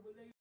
over there